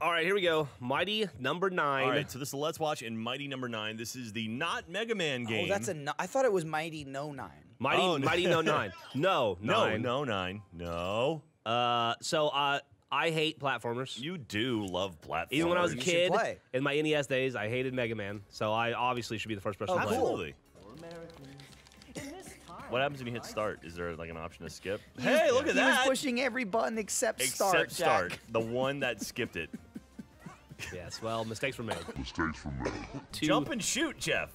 All right, here we go. Mighty number nine. All right, so this is Let's Watch in Mighty Number Nine. This is the not Mega Man game. Oh, that's a. No, I thought it was Mighty No Nine. Mighty, Oh, no. Mighty no nine. No, no, nine. no nine, no. Uh, so uh, I hate platformers. You do love platformers. Even when I was a kid, in my NES days, I hated Mega Man. So I obviously should be the first person Oh, to play. cool. absolutely. In this time, What happens when you hit start? Is there like an option to skip? He hey, was- look at he that! was pushing every button except, Except start. start, the one that skipped it. Yes, well, mistakes were made. Mistakes were made. Two, Jump and shoot, Jeff.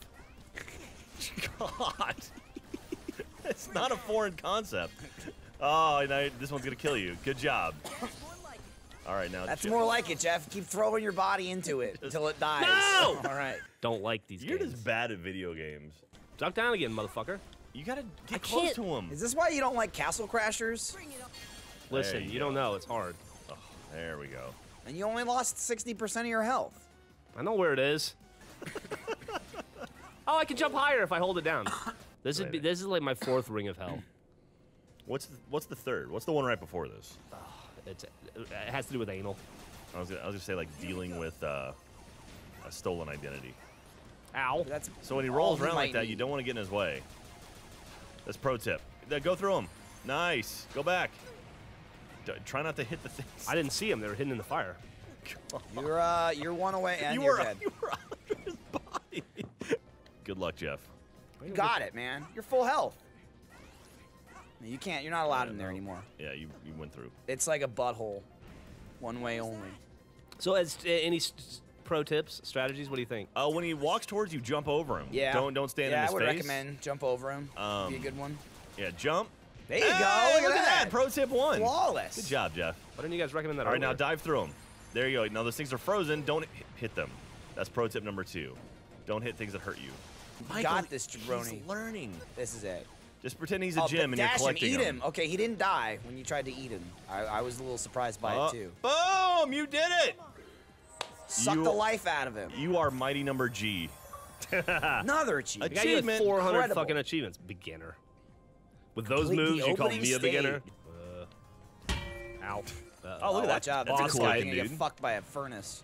God, it's not a foreign concept. Oh, now this one's gonna kill you. Good job. All right, now That's Jeff- more like it, Jeff. Keep throwing your body into it until it dies. No! All right. don't like these You're games. just bad at video games. Duck down again, motherfucker. You gotta get I close can't- to him. Is this why you don't like Castle Crashers? Listen, you you, don't know. It's hard. Oh, there we go. And you only lost 60% of your health. I know where it is. oh, I can jump higher if I hold it down. This is Right. this is like my fourth ring of hell. What's the, what's the third? What's the one right before this? It's it has to do with anal. I was gonna, I was gonna say like dealing with uh, a stolen identity. Ow. That's So when he all rolls he around like that, need. you don't want to get in his way. That's pro tip. Go through him. Nice. Go back. D- try not to hit the things. I didn't see him. They were hidden in the fire. You're uh, you're one away, and you you're were dead. you were under his body. Good luck, Jeff. You got it, man. You're full health. You can't. You're not allowed in there anymore. Yeah, you, you went through. It's like a butthole, one way only. So, as uh, any s- s- pro tips, strategies? What do you think? Uh, when he walks towards you, jump over him. Yeah. Don't don't stand yeah, in his I would face. recommend jump over him. Um, Be a good one. Yeah, jump. There you Hey, go. Look, at that. Pro tip one. Flawless. Good job, Jeff. Why didn't you guys recommend that? All right, now dive through them. There you go. Now those things are frozen. Don't hit- hit them. That's pro tip number two. Don't hit things that hurt you. I got this, jabroni. He's learning. This is it. Just pretend he's a Oh, gym and you're dash him, collecting eat them. him. Okay, he didn't die when you tried to eat him. I, I was a little surprised by Uh, it too. Boom! You did it. Suck you- the life out of him. You are mighty number G. Another achievement. The guy Achievement. 400 Incredible. fucking achievements. Beginner. With those Complete moves, you call me a stage. beginner? Ow. Uh, Oh, look at that. job. out. That's a Boss cool guy looking get dude. fucked by a furnace.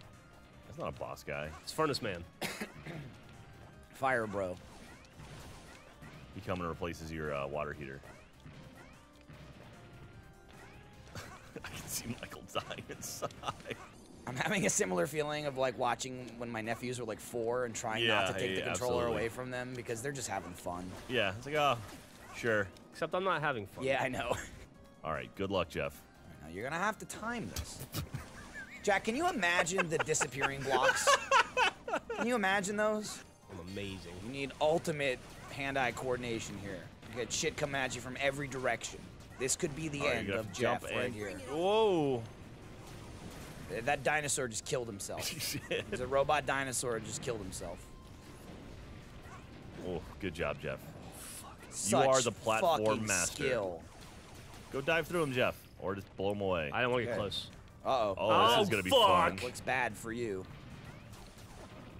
That's not a boss guy. It's Furnace Man. Fire bro. He come and replaces your uh, water heater. I can see Michael dying inside. I'm having a similar feeling of like watching when my nephews were like four and trying Yeah, not to take the controller absolutely. away from them because they're just having fun. Yeah, it's like, oh, sure. Except I'm not having fun. Yeah, I know. All right, good luck, Jeff. Now, You're gonna have to time this. Jack, can you imagine the disappearing blocks? Can you imagine those? I'm amazing. You need ultimate hand-eye coordination here. You get shit coming at you from every direction. This could be the oh, right, end of Jeff jump right here. Whoa. That dinosaur just killed himself. There's a robot dinosaur just killed himself. Oh, good job, Jeff. Such are the platform master. Skill. Go dive through him, Jeff, or just blow them away. I don't want to get close. Uh-oh. oh, this Oh, is gonna be fuck. fun. Looks bad for you.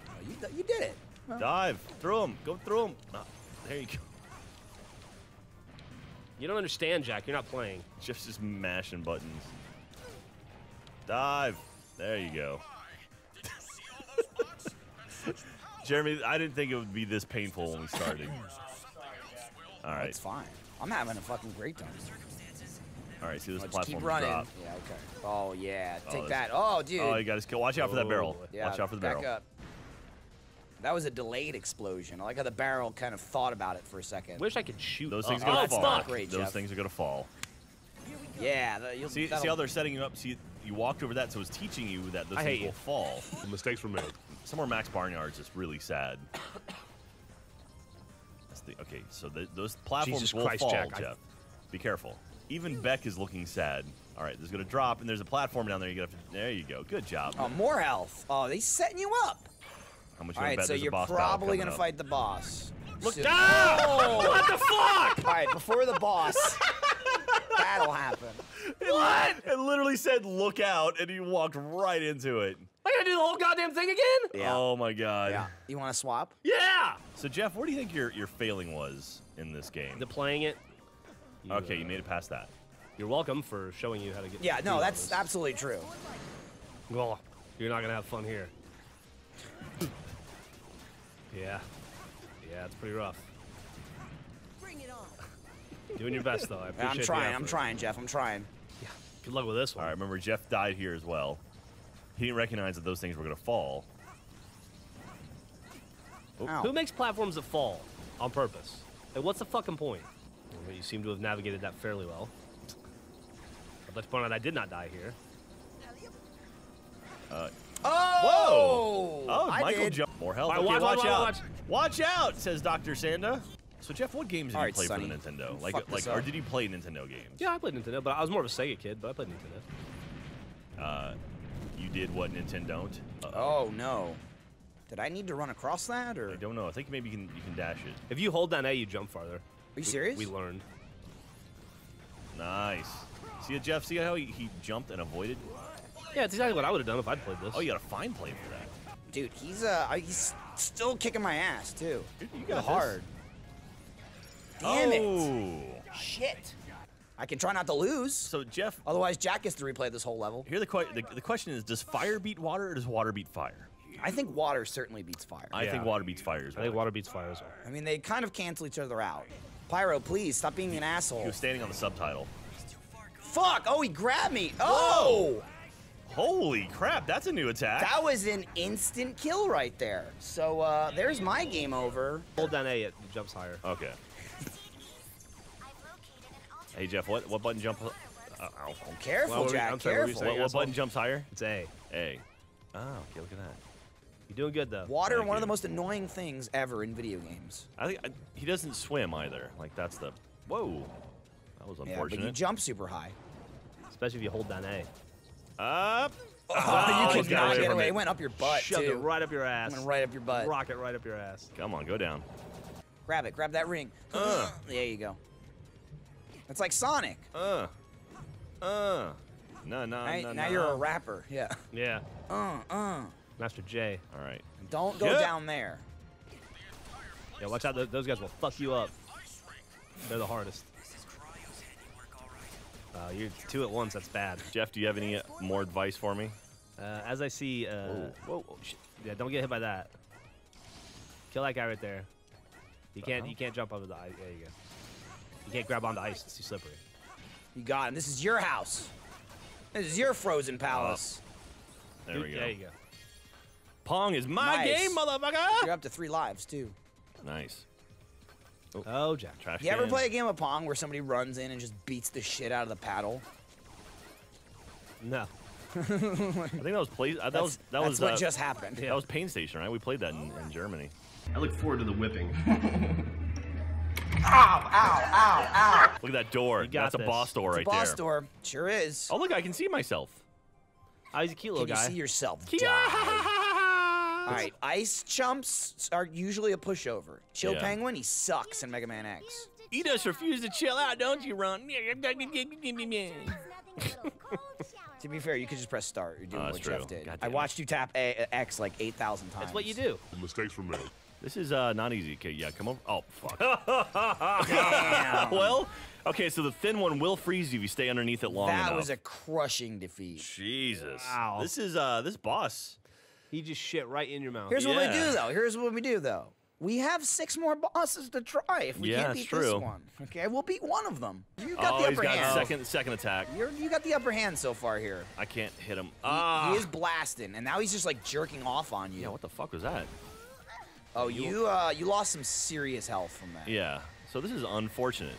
Oh, you, you did it. Dive through him. Go through him. Ah, there you go. You don't understand, Jack. You're not playing. Jeff's just mashing buttons. Dive. There you go. Jeremy, I didn't think it would be this painful when we started. All right. It's fine. I'm having a fucking great time. All right, see this Let's platform keep running. drop. Yeah, okay. Oh, yeah. Oh, take that's- that. Oh, dude. Oh, you got to kill. Watch out for that barrel. Oh. yeah, Watch out for the back barrel. up. That was a delayed explosion. I like how the barrel kind of thought about it for a second. Wish I could shoot. Those Oh, things are oh, gonna that's fall. not great, Those Jeff. things are gonna fall. yeah, the, you'll, See, see how they're setting you up. See, you walked over that, so it's teaching you that those I things will you. fall. Mistakes were made. Somewhere Max Barnyard's is really sad. That's the okay. So the, those platforms Jesus will Christ, fall, Jack, I- Jeff. Be careful. Even Beck is looking sad. All right, there's gonna drop, and there's a platform down there. You gotta. There you go. Good job. Oh, more health. Oh, they setting you up. How much you wanna bet so you're probably gonna up? fight the boss. Look So- down! Oh! What the fuck? All right, before the boss, that'll happen. What? It literally said "look out," and he walked right into it. Am I gotta do the whole goddamn thing again? Yeah. Oh my god. Yeah. You want to swap? Yeah. So Jeff, what do you think your your failing was in this game? The playing it. Okay, uh, you made it past that. You're welcome for showing you how to get. Yeah. No, that's this. absolutely true. Well, You're not gonna have fun here. yeah. Yeah, it's pretty rough. Bring it on. Doing your best though. I appreciate I'm trying. I'm trying, Jeff. I'm trying. Yeah. Good luck with this one. All right. remember Jeff died here as well. He didn't recognize that those things were gonna fall. Ow. Who makes platforms that fall on purpose? And what's the fucking point? Well, you seem to have navigated that fairly well. I'd like to point out I did not die here. Oh! Whoa! Oh, I Michael did. jumped. More health. All right, okay, watch, watch, watch, out. watch, Watch out, says Dr. Sanda. So Jeff, what games did All you right, play Sonny. for the Nintendo? Fuck Like, this like, or did you play Nintendo games? Yeah, I played Nintendo, but I was more of a Sega kid, but I played Nintendo. Uh, you did what Nintendo don't. Uh, Oh no. Did I need to run across that or? I don't know. I think maybe you can you can dash it. If you hold down A, you jump farther. Are you serious? We learned. Nice. See it, Jeff? See how he, he jumped and avoided? Yeah, it's exactly what I would have done if I'd played this. Oh, you got a fine play for that. Dude, he's uh, he's still kicking my ass too. You Real got this. hard. Damn it! oh. Shit. I can try not to lose. So Jeff, Otherwise, Jack gets to replay this whole level. here the, que- the the question is: Does fire beat water, or does water beat fire? I think water certainly beats fire. I think water beats fire as I think water beats fire as well. I mean, they kind of cancel each other out. Pyro, please stop being an asshole. He asshole. was standing on the subtitle. Fuck! Oh, he grabbed me. Oh, Holy crap! That's a new attack. that was an instant kill right there. So uh, there's my game over. Hold down A, it jumps higher. Okay. Hey Jeff, what what button jump? Uh, ow. Oh, careful, Well, you- Jack. I'm sorry, what were you careful. What, what button jumps higher? It's A. A. Oh, okay. Look at that. You're doing good though. Water, Thank one of the most annoying things ever in video games. I think I, he doesn't swim either. Like that's the. Whoa. That was unfortunate. Yeah, but you jump super high. Especially if you hold down A. Up. Oh, you you got cannot away get from away. it. It went up your butt Shoved too. it right up your ass. Went right up your butt. Rocket right up your ass. Come on, go down. Grab it. Grab that ring. Uh. there you go. It's like Sonic. Uh. Uh. No, no, Now, no, now no. you're a rapper. Yeah. Yeah. Uh, uh. Master J. All right. Don't go Yeah. down there. Yeah, watch out. Those guys will fuck you up. They're the hardest. Uh, you're two at once. That's bad. Jeff, do you have any uh, more advice for me? Uh, as I see, uh, Whoa. whoa, whoa, yeah, don't get hit by that. Kill that guy right there. You can't, hell? you can't jump over the ice. There you go. You can't grab onto ice. It's too slippery. You got him. This is your house. This is your frozen palace. There we go. There you go. Pong is my Nice. game, motherfucker. You're up to three lives too. Nice. Oh, Jack. Trash You ever play a game of Pong where somebody runs in and just beats the shit out of the paddle? No. I think that was play. Uh, that That's, was that that's was what uh, just happened. that was Painstation, right? We played that in, in Germany. I look forward to the whipping. Ow, ow, ow, ow. Look at that door. You got That's a boss door It's right a boss there. door. Sure is. Oh look, I can see myself. Oh, he's a cute little Can you see yourself die? All right, ice chumps are usually a pushover. Chill Yeah. Penguin, he sucks in Mega Man X. You just refuse to chill out, don't you, Ron? To be fair, you could just press start. You're doing Oh, what that's Jeff true. did. I watched you tap a- X like 8,000 times. That's what you do. Mistakes were made. This is uh, not easy. Okay, yeah, come over. Oh, fuck. Well, okay, so the thin one will freeze you if you stay underneath it long that enough. was a crushing defeat. Jesus. Wow. This is uh this boss. He just shit right in your mouth. Here's what we do, though. Here's what we do, though. We have six more bosses to try if we Yeah, can't beat true. this one. Okay, we'll beat one of them. You got oh, the he's upper got hand. second second attack. You're, you got the upper hand so far here. I can't hit him. He, Ah. he is blasting, and now he's just like jerking off on you. yeah, what the fuck was that? oh, you uh, you lost some serious health from that. Yeah. So this is unfortunate.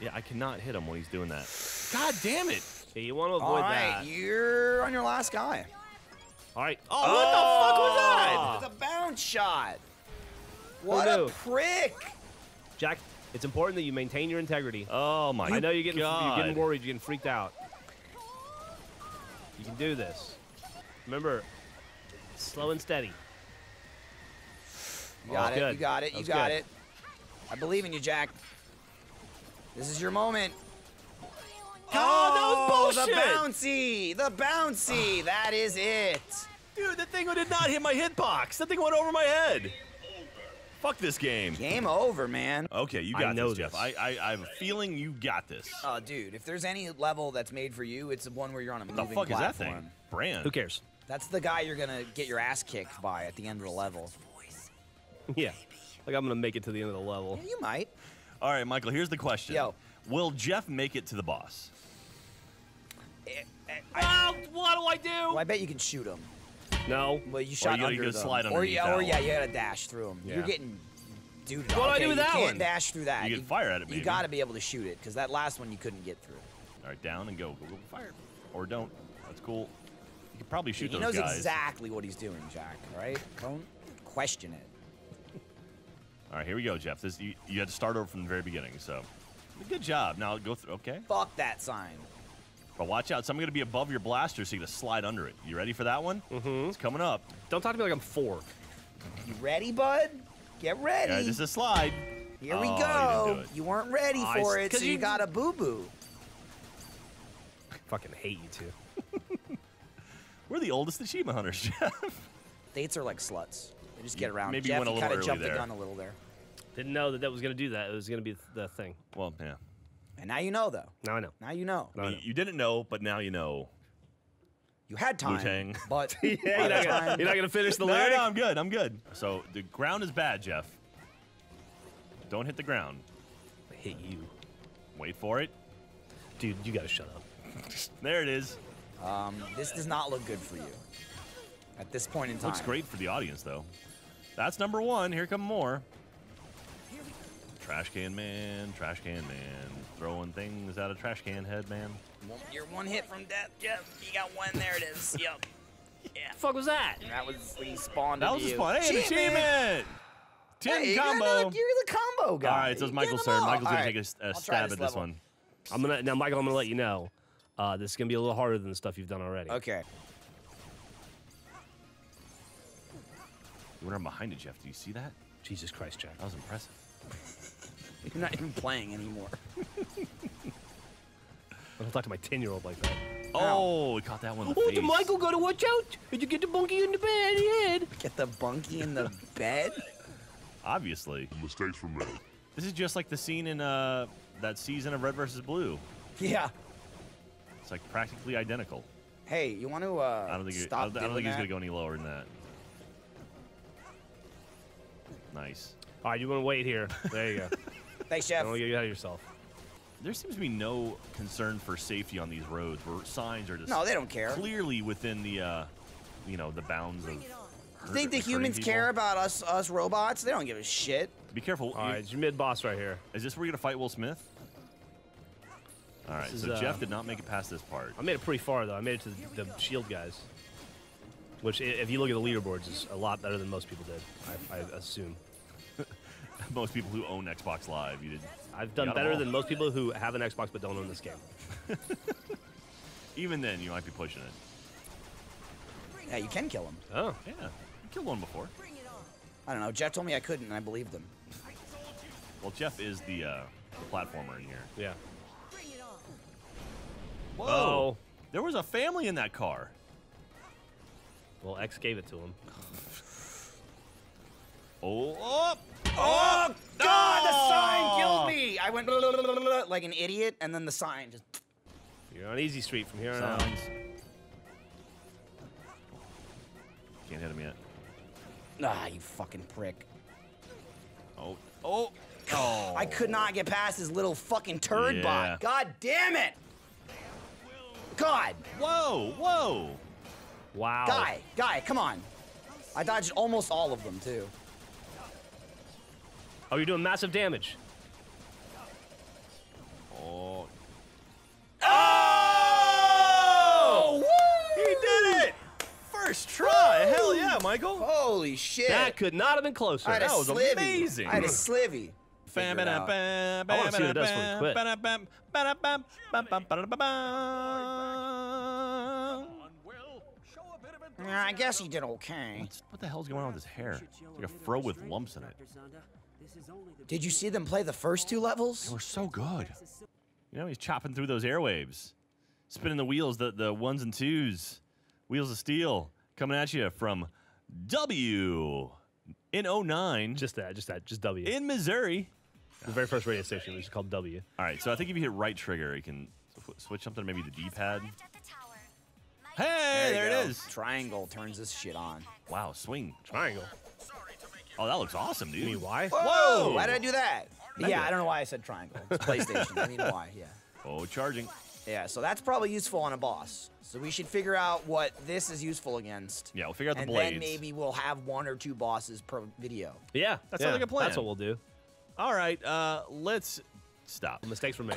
Yeah, I cannot hit him when he's doing that. God damn it. Yeah, you want to avoid right, that. you're on your last guy. All right. Oh, what the fuck was that? Oh. It's a bounce shot. What a knew? prick! Jack, it's important that you maintain your integrity. Oh my I know you're getting God. you're getting worried, you're getting freaked out. You can do this. Remember, slow and steady. You got Oh, it. good. You got it. You got good. it. I believe in you, Jack. This is your moment. God, that was Oh, bullshit. The bouncy. The bouncy. that is it. Dude, that thing did not hit my hitbox. That thing went over my head. Fuck this game. Game over, man. Okay, you I got know this, Jeff. this. I, I I have a feeling you got this. Oh, dude, if there's any level that's made for you, it's the one where you're on a what the moving fuck is that thing? Brand. Who cares? That's the guy you're gonna get your ass kicked by at the end of the level. Yeah. Like I'm gonna make it to the end of the level. Yeah, you might. All right, Michael. Here's the question. Yo. Will Jeff make it to the boss? I, Oh, what do I do? well, I bet you can shoot him. No. Well, you shot oh, you gotta- you under gotta them. slide or underneath yeah, or yeah, you gotta dash through him. You're getting, dude. What do I do with you that can't one? dash through that. You can fire at it, You gotta be able to shoot it because that last one you couldn't get through. All right, down and go. Go, go, fire. Or don't. That's cool. You could probably shoot he those knows guys. exactly what he's doing, Jack. All right, don't question it. All right, here we go, Jeff. This you, you had to start over from the very beginning, so good job. Now go through. Okay, Fuck that sign. but watch out. So I'm going to be above your blaster, so you got to slide under it. You ready for that one? Mm-hmm. It's coming up. Don't talk to me like I'm four. You ready, bud? Get ready. Yeah, this is a slide. Here Oh, we you go. do it. You weren't ready Oh, for I- it, 'cause so you you- got a boo boo. I fucking hate you two. We're the oldest achievement hunters, Jeff. Dates are like sluts. They just get around. Maybe you went a you little kind of early jumped there. the gun a little there. Didn't know that that was gonna do that. It was gonna be the thing. well, yeah. And now you know, though. Now I know. Now you know. No, I You, know. you didn't know, but now you know. You had time, Wu-Tang. but Yeah, you're not, gonna, time- you're not gonna finish the No, lyric. no, I'm good. I'm good. So the ground is bad, Jeff. Don't hit the ground. I hate you, Wait for it. dude. You gotta shut up. There it is. um, this does not look good for you at this point in time. Looks great for the audience, though. That's number one. Here come more. Trash can man, trash can man, throwing things out of trash can head man. One- You're one hit from death, Jeff. You got one. There it is. Yep. Yeah. The fuck was that? That was when he spawned. That was you. fun. Hey, an Achievement! achievement! Tin Hey, you're combo. another- You're the combo guy. All right, so it's You Michael's turn. Michael's All gonna right. take a s- a, I'll try stab at this level. one. I'm gonna now, Michael. I'm gonna let you know. Uh, this is gonna be a little harder than the stuff you've done already. Okay. You went around behind it, Jeff. Do you see that? Jesus Christ, Jack. That was impressive. You're not even playing anymore. I don't talk to my ten-year-old like that. Oh, we caught that one in the Oh, face. did Michael go to watch out? Did you get the bunkee in the bed? head? Get the bunkee in the bed. Obviously. Mistakes were made. This is just like the scene in uh, that season of Red versus Blue. Yeah. It's like practically identical. Hey, you want to uh, I don't think, it, I don't, I don't doing think he's gonna go any lower than that. Nice. All right, you want to wait here? There you go. Thanks, Jeff. Don't get ahead of yourself. There seems to be no concern for safety on these roads, where signs are just No, they don't care. clearly within the, uh, you know, the bounds of. Bring. You think the humans people. care about us, us robots? They don't give a shit. Be careful. All You- right, it's your mid-boss right here. Is this where you're gonna fight Will Smith? All right, This so is, uh, Jeff did not make it past this part. I made it pretty far though. I made it to the, the shield guys, which, if you look at the leaderboards, is a lot better than most people did. I, I assume. Most people who own Xbox Live, you did. I've done got 'em better than most people who have an Xbox but don't own this game. Even then, you might be pushing it. Yeah, you can kill them. Oh, Yeah, you killed one before. Bring it on. I don't know. Jeff told me I couldn't, and I believed him. Well, Jeff is the, uh, the platformer in here. yeah. Bring it on. Whoa! Oh, There was a family in that car. well, X gave it to him. Oh, oh, Oh God! The sign Oh! killed me. I went like an idiot, and then the sign just. You're on easy street from here on out. Can't hit him yet. Ah, you fucking prick. Oh, oh, oh! I could not get past his little fucking turd Yeah. bot. God damn it! God, Whoa, whoa! Wow. guy, guy, come on. I dodged almost all of them too. Oh, you're doing massive damage. Oh, Oh! he did it! First try. Hell yeah, Michael. Holy shit! That could not have been closer. I had a that was slivvy. amazing. I had a slivvy. Figure it out. I wanna see what it does when it quit. Yeah, I guess he did okay. What's- What the hell's going on with his hair? It's like a fro with lumps in it. Did you see them play the first two levels? They were so good. You know, he's chopping through those airwaves, spinning the wheels, the, the ones and twos, wheels of steel, coming at you from W in 09 Just that, just that, just W. in Missouri. the very first radio station was called W. All right, so I think if you hit right trigger, you can switch something, maybe the D-pad. Hey, there, you it go. is. Triangle turns this shit on. Wow, swing. Triangle. Oh, that looks awesome, dude. You mean why? Whoa! Why did I do that? Thank yeah. I don't know why I said triangle. It's PlayStation. I mean, why? Yeah. Oh, charging. Yeah, so that's probably useful on a boss. So we should figure out what this is useful against. Yeah, we'll figure out the and blades. then maybe we'll have one or two bosses per video. Yeah, That sounds yeah, like a plan. That's what we'll do. All right, uh, let's stop. Mistakes were made.